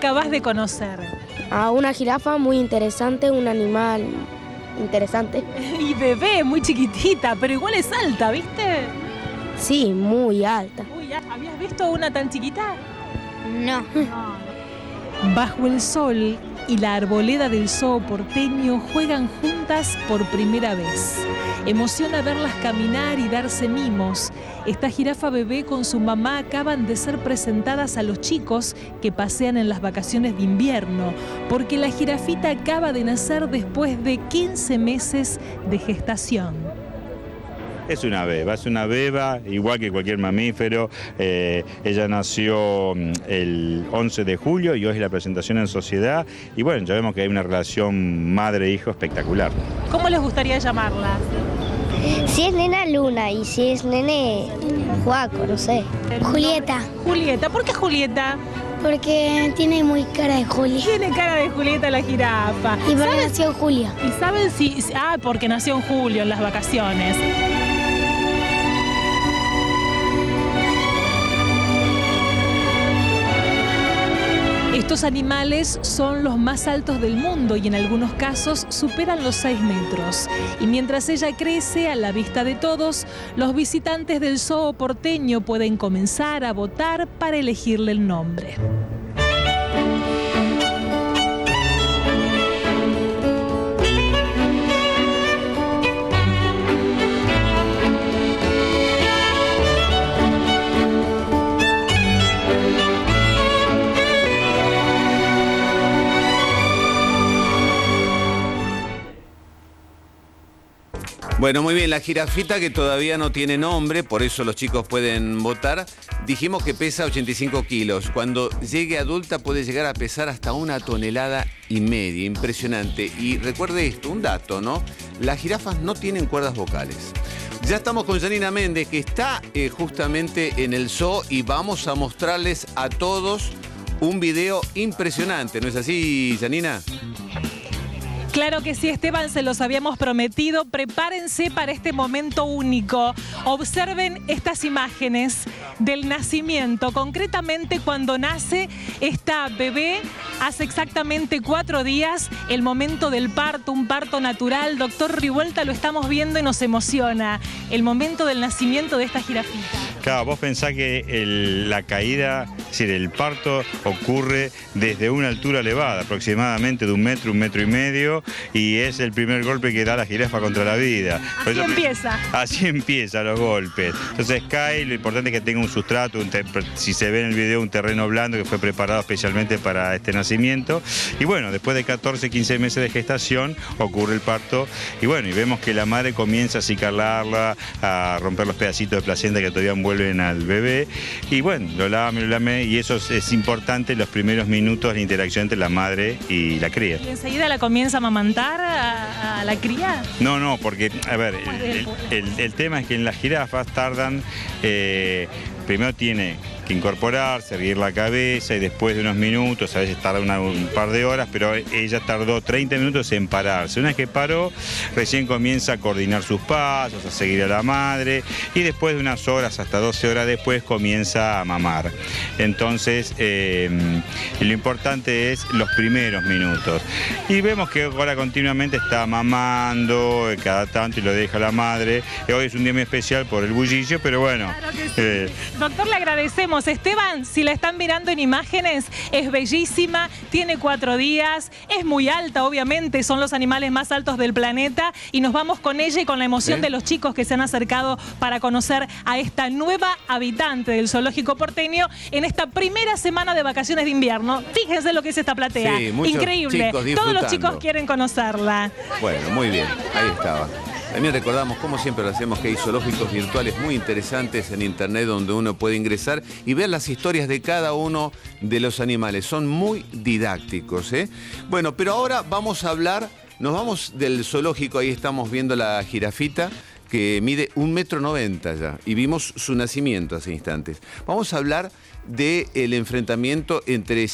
acabas de conocer? A una jirafa muy interesante, un animal interesante. Y bebé, muy chiquitita, pero igual es alta, ¿viste? Sí, muy alta. Uy, ¿habías visto una tan chiquita? No. Bajo el sol y la arboleda del zoo porteño juegan juntas por primera vez. Emociona verlas caminar y darse mimos. Esta jirafa bebé con su mamá acaban de ser presentadas a los chicos que pasean en las vacaciones de invierno, porque la jirafita acaba de nacer después de 15 meses de gestación. Es una beba, es una beba, igual que cualquier mamífero. Eh, ella nació mm, el 11 de julio y hoy es la presentación en sociedad. Y bueno, ya vemos que hay una relación madre-hijo espectacular. ¿Cómo les gustaría llamarla? Si es nena Luna y si es nene Juaco, no sé. Julieta. Julieta, ¿por qué Julieta? Porque tiene muy cara de Julia. Tiene cara de Julieta la jirafa. Y porque nació en julio. ¿Y saben si... Ah, porque nació en julio, en las vacaciones. Estos animales son los más altos del mundo y en algunos casos superan los 6 metros. Y mientras ella crece a la vista de todos, los visitantes del zoo porteño pueden comenzar a votar para elegirle el nombre. Bueno, muy bien, la jirafita que todavía no tiene nombre, por eso los chicos pueden votar, dijimos que pesa 85 kilos. Cuando llegue adulta puede llegar a pesar hasta una tonelada y media, impresionante. Y recuerde esto, un dato, ¿no? Las jirafas no tienen cuerdas vocales. Ya estamos con Janina Méndez, que está eh, justamente en el zoo y vamos a mostrarles a todos un video impresionante, ¿no es así, Janina? Claro que sí, Esteban, se los habíamos prometido. Prepárense para este momento único. Observen estas imágenes del nacimiento. Concretamente, cuando nace esta bebé, hace exactamente cuatro días, el momento del parto, un parto natural. Doctor Rivuelta, lo estamos viendo y nos emociona. El momento del nacimiento de esta jirafita. Claro, vos pensás que la caída, es decir, el parto ocurre desde una altura elevada, aproximadamente de un metro, un metro y medio, y es el primer golpe que da la jirafa contra la vida. Así empieza. Así empieza los golpes. Entonces cae, lo importante es que tenga un sustrato, si se ve en el video, un terreno blando que fue preparado especialmente para este nacimiento. Y bueno, después de 14, 15 meses de gestación ocurre el parto y bueno, y vemos que la madre comienza a acicalarla, a romper los pedacitos de placenta que todavía vuelven al bebé y bueno, lo lame, lo lame y eso es, importante en los primeros minutos de interacción entre la madre y la cría. Y enseguida la comienza a amamantar a, la cría. No, no, porque, a ver, el, tema es que en las jirafas tardan, eh, primero tiene incorporar, servir la cabeza y después de unos minutos, a veces tarda un par de horas, pero ella tardó 30 minutos en pararse. Una vez que paró, recién comienza a coordinar sus pasos, a seguir a la madre y después de unas horas, hasta 12 horas después, comienza a mamar. Entonces, em, lo importante es los primeros minutos. Y vemos que ahora continuamente está mamando cada tanto y lo deja la madre. Hoy es un día muy especial por el bullicio, pero bueno. Eh, Doctor, le agradecemos Esteban, si la están mirando en imágenes, es bellísima, tiene cuatro días, es muy alta, obviamente, son los animales más altos del planeta y nos vamos con ella y con la emoción de los chicos que se han acercado para conocer a esta nueva habitante del zoológico porteño en esta primera semana de vacaciones de invierno. Fíjense lo que es esta platea. Increíble. Todos los chicos quieren conocerla. Bueno, muy bien. Ahí estaba. También recordamos, como siempre lo hacemos, que hay zoológicos virtuales muy interesantes en internet donde uno puede ingresar y ver las historias de cada uno de los animales. Son muy didácticos. ¿eh? Bueno, pero ahora vamos a hablar, nos vamos del zoológico, ahí estamos viendo la jirafita que mide un metro noventa ya y vimos su nacimiento hace instantes. Vamos a hablar del enfrentamiento entre